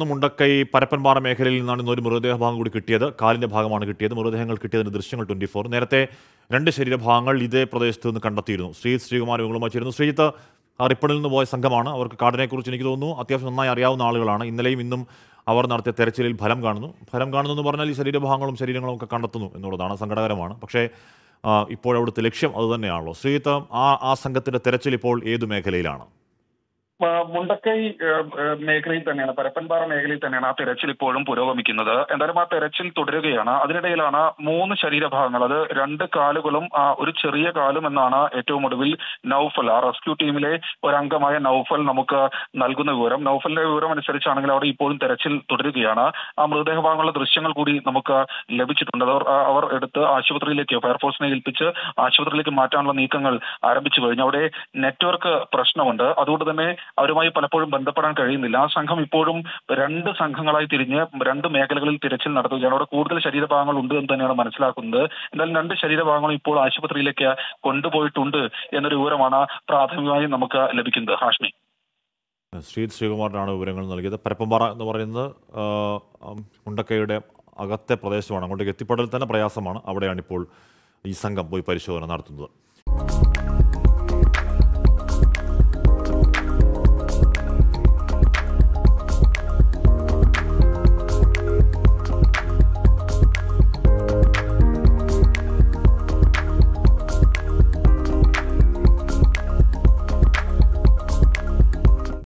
ഒന്ന് മുണ്ടക്കൈ പരപ്പൻപാറ മേഖലയിൽ നിന്നാണ് ഇന്ന് ഒരു മൃതദേഹ ഭാഗം കൂടി കിട്ടിയത്. കാലിന്റെ ഭാഗമാണ് കിട്ടിയത്. മൃതദേഹങ്ങൾ കിട്ടിയതിന്റെ ദൃശ്യങ്ങൾ ട്വന്റി ഫോർ. നേരത്തെ രണ്ട് ശരീരഭാഗങ്ങൾ ഇതേ പ്രദേശത്ത് നിന്ന് കണ്ടെത്തിയിരുന്നു. ശ്രീജിത്ത് ശ്രീകുമാർ ഇവങ്ങളുമായി ചേരുന്നു. ശ്രീജിത്ത് റിപ്പണിൽ നിന്ന് പോയ സംഘമാണ്. അവർക്ക് കാടിനെക്കുറിച്ച് എനിക്ക് തോന്നുന്നു. അത്യാവശ്യം നന്നായി അറിയാവുന്ന ആളുകളാണ്. ഇന്നലെയും ഇന്നും അവർ നടത്തിയ തെരച്ചിലിൽ ഫലം കാണുന്നു. ഫലം കാണുന്നു എന്ന് പറഞ്ഞാൽ ഈ ശരീരഭാഗങ്ങളും ശരീരങ്ങളും ഒക്കെ കണ്ടെത്തുന്നു എന്നുള്ളതാണ് സങ്കടകരമാണ്. പക്ഷേ ഇപ്പോഴവിടുത്തെ ലക്ഷ്യം അതുതന്നെയാണല്ലോ ശ്രീജിത്ത് ആ ആ സംഘത്തിന്റെ തെരച്ചിൽ ഇപ്പോൾ ഏത് മേഖലയിലാണ്? മുണ്ടക്കൈ മേഖലയിൽ തന്നെയാണ് പരപ്പൻപാറ മേഖലയിൽ തന്നെയാണ് ആ തെരച്ചിൽ ഇപ്പോഴും പുരോഗമിക്കുന്നത്. എന്തായാലും ആ തെരച്ചിൽ തുടരുകയാണ്. അതിനിടയിലാണ് മൂന്ന് ശരീരഭാഗങ്ങൾ അത് രണ്ട് കാലുകളും ഒരു ചെറിയ കാലും എന്നാണ് ഏറ്റവും ഒടുവിൽ നൌഫൽ. ആ റെസ്ക്യൂ ടീമിലെ ഒരംഗമായ നൌഫൽ നമുക്ക് നൽകുന്ന വിവരം. നൌഫലിന്റെ വിവരം അനുസരിച്ചാണെങ്കിൽ അവിടെ ഇപ്പോഴും തെരച്ചിൽ തുടരുകയാണ്. ആ മൃതദേഹഭാഗങ്ങളുടെ ദൃശ്യങ്ങൾ കൂടി നമുക്ക് ലഭിച്ചിട്ടുണ്ട്. അവർ അവർ എടുത്ത് ആശുപത്രിയിലേക്ക് ഫയർഫോഴ്സിനെ ഏൽപ്പിച്ച് ആശുപത്രിയിലേക്ക് മാറ്റാനുള്ള നീക്കങ്ങൾ ആരംഭിച്ചു കഴിഞ്ഞു. അവിടെ നെറ്റ്വർക്ക് പ്രശ്നമുണ്ട്. അതുകൊണ്ട് തന്നെ അവരുമായി പലപ്പോഴും ബന്ധപ്പെടാൻ കഴിയുന്നില്ല. ആ സംഘം ഇപ്പോഴും രണ്ട് സംഘങ്ങളായി തിരിഞ്ഞ് രണ്ട് മേഖലകളിൽ തിരച്ചിൽ നടത്തുകയാണ്. അവിടെ കൂടുതൽ ശരീരഭാഗങ്ങൾ ഉണ്ട് എന്ന് തന്നെയാണ് മനസ്സിലാക്കുന്നത്. എന്നാലും രണ്ട് ശരീരഭാഗങ്ങളും ഇപ്പോൾ ആശുപത്രിയിലേക്ക് കൊണ്ടുപോയിട്ടുണ്ട് എന്നൊരു വിവരമാണ് പ്രാഥമികമായി നമുക്ക് ലഭിക്കുന്നത്. ഹാഷ്മി. ശ്രീത് ശ്രീകുമാറിനാണ് വിവരങ്ങൾ നൽകിയത്. പരപ്പമ്പാറ എന്ന് പറയുന്നത് മുണ്ടക്കൈയുടെ അകത്തെ പ്രദേശമാണ്. അങ്ങോട്ടേക്ക് എത്തിപ്പെടൽ തന്നെ പ്രയാസമാണ്. അവിടെയാണ് ഇപ്പോൾ ഈ സംഘം പോയി പരിശോധന നടത്തുന്നത്.